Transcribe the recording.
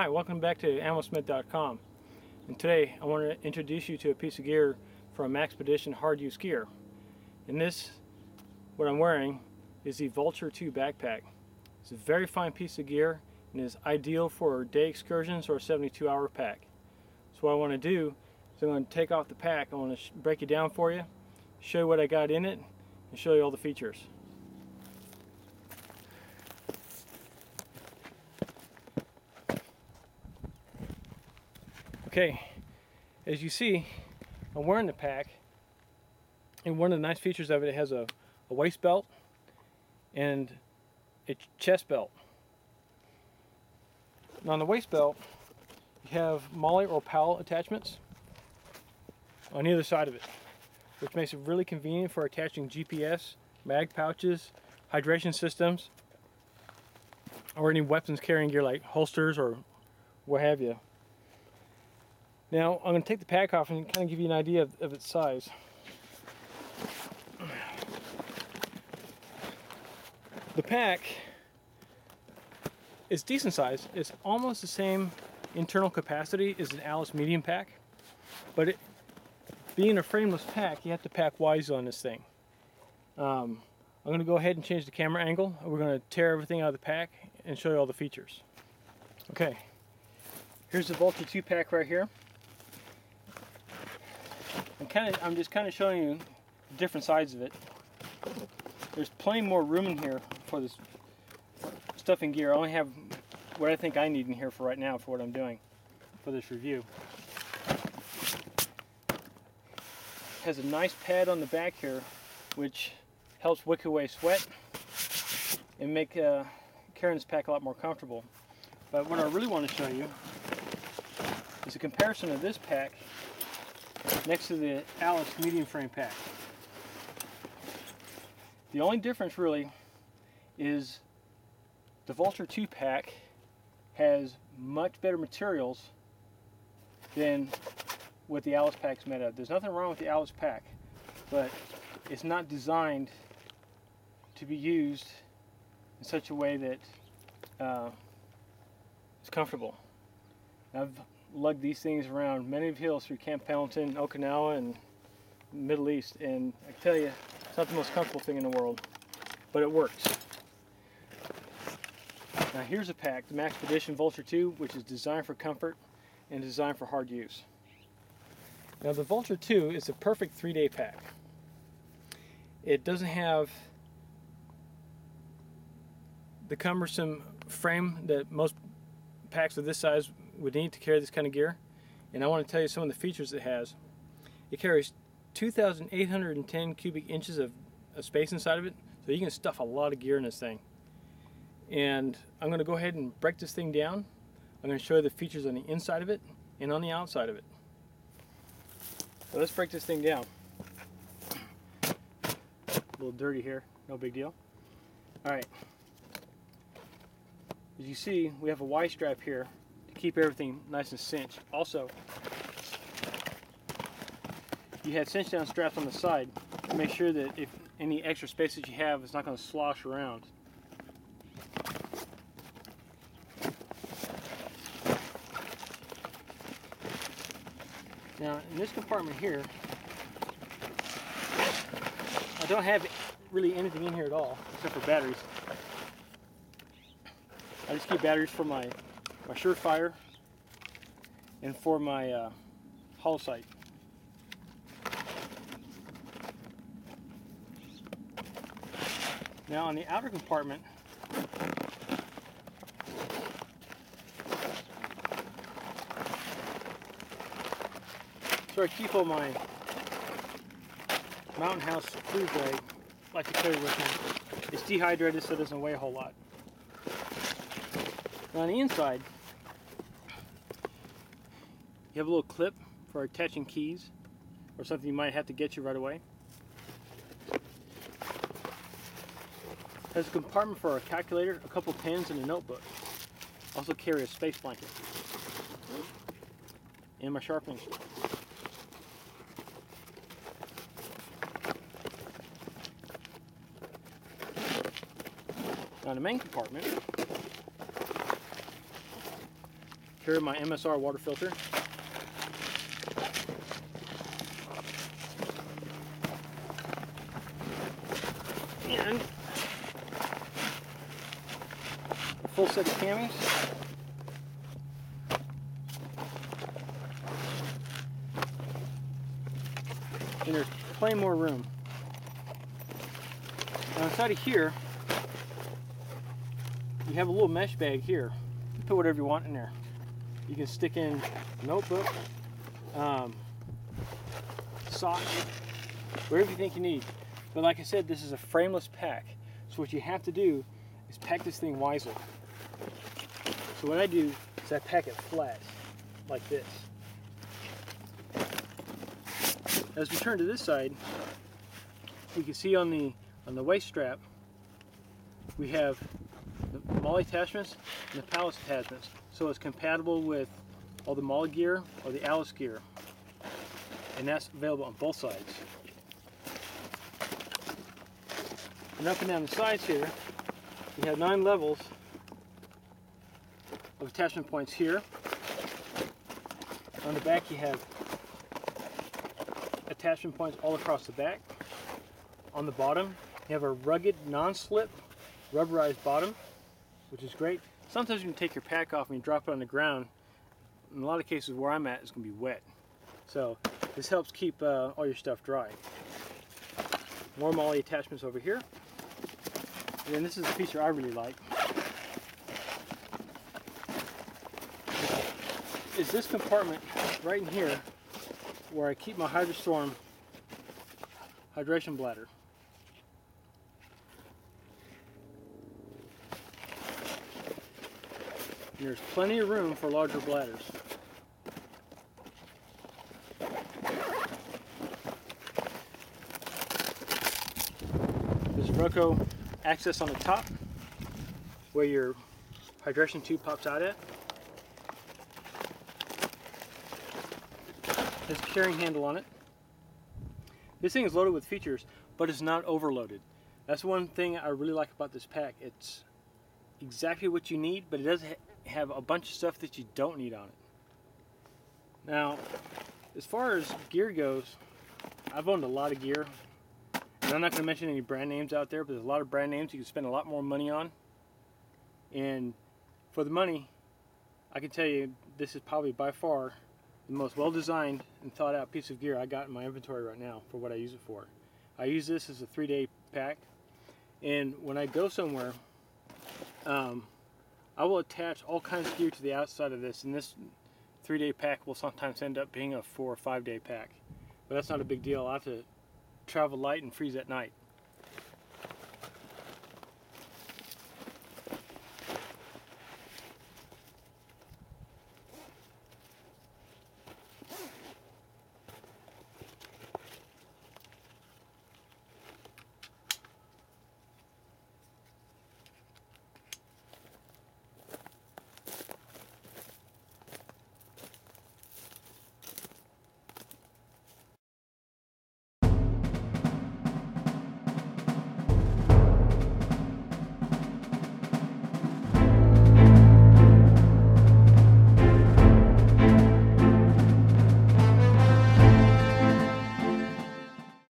Hi, welcome back to AmmoSmith.com and today I want to introduce you to a piece of gear from Maxpedition Hard Use Gear. And this, what I'm wearing, is the Vulture 2 backpack. It's a very fine piece of gear and is ideal for day excursions or a 72 hour pack. So what I want to do is I'm going to take off the pack, I want to break it down for you, show you what I got in it, and show you all the features. Okay, as you see, I'm wearing the pack, and one of the nice features of it, it has a, a waist belt and a chest belt. Now on the waist belt, you have MOLLE or PAL attachments on either side of it, which makes it really convenient for attaching GPS, mag pouches, hydration systems, or any weapons carrying gear like holsters or what have you. Now I'm going to take the pack off and kind of give you an idea of, of its size. The pack is decent size. It's almost the same internal capacity as an Alice medium pack, but it, being a frameless pack, you have to pack wise on this thing. Um, I'm going to go ahead and change the camera angle. We're going to tear everything out of the pack and show you all the features. Okay, here's the Vulture 2 pack right here. I'm kind of I'm just kind of showing you different sides of it. There's plenty more room in here for this stuff and gear. I only have what I think I need in here for right now for what I'm doing for this review. has a nice pad on the back here which helps wick away sweat and make uh, this pack a lot more comfortable. But what I really want to show you is a comparison of this pack next to the Alice medium frame pack. The only difference really is the Vulture 2 pack has much better materials than what the Alice pack's made of. There's nothing wrong with the Alice pack, but it's not designed to be used in such a way that uh, is comfortable. I've lugged these things around many of hills through Camp Pendleton, Okinawa, and Middle East, and I tell you, it's not the most comfortable thing in the world, but it works. Now here's a pack, the Maxpedition Vulture 2, which is designed for comfort and designed for hard use. Now the Vulture 2 is a perfect three-day pack. It doesn't have the cumbersome frame that most packs of this size would need to carry this kind of gear. And I want to tell you some of the features it has. It carries 2,810 cubic inches of, of space inside of it, so you can stuff a lot of gear in this thing. And I'm going to go ahead and break this thing down. I'm going to show you the features on the inside of it and on the outside of it. So let's break this thing down. A little dirty here, no big deal. Alright. As you see, we have a Y strap here to keep everything nice and cinched. Also, you have cinch down straps on the side to make sure that if any extra space that you have is not going to slosh around. Now, in this compartment here, I don't have really anything in here at all, except for batteries. I just keep batteries for my, my Surefire and for my uh, holo sight. Now on the outer compartment, so I keep all my Mountain House food bag, like to carry with me. It's dehydrated so it doesn't weigh a whole lot. Now on the inside, you have a little clip for attaching keys or something you might have to get you right away. Has a compartment for a calculator, a couple pens, and a notebook. Also carry a space blanket. And my sharpening stone. Now the main compartment Here my MSR water filter. And a full set of camis. And there's plenty more room. Now inside of here, you have a little mesh bag here. You put whatever you want in there. You can stick in notebook, um, socks, whatever you think you need. But like I said, this is a frameless pack. So what you have to do is pack this thing wisely. So what I do is I pack it flat, like this. As we turn to this side, you can see on the on the waist strap, we have the MOLLE attachments and the PALS attachments. So it's compatible with all the MOLLE gear or the Alice gear. And that's available on both sides. And up and down the sides here, we have nine levels of attachment points here. On the back you have attachment points all across the back. On the bottom you have a rugged non-slip rubberized bottom which is great. Sometimes you can take your pack off and you drop it on the ground. In a lot of cases where I'm at it's going to be wet. So this helps keep uh, all your stuff dry. More MOLLE attachments over here. And then this is a feature I really like. Is this compartment right in here where I keep my HydroStorm hydration bladder. There's plenty of room for larger bladders. There's Velcro access on the top where your hydration tube pops out at. There's a carrying handle on it. This thing is loaded with features, but it's not overloaded. That's one thing I really like about this pack. It's exactly what you need, but it does have a bunch of stuff that you don't need on it. Now, as far as gear goes, I've owned a lot of gear. And I'm not going to mention any brand names out there, but there's a lot of brand names you can spend a lot more money on. And for the money, I can tell you this is probably by far the most well-designed and thought-out piece of gear I got in my inventory right now for what I use it for. I use this as a three-day pack, and when I go somewhere, um, I will attach all kinds of gear to the outside of this, and this three-day pack will sometimes end up being a four or five-day pack. But that's not a big deal. I have to travel light and freeze at night.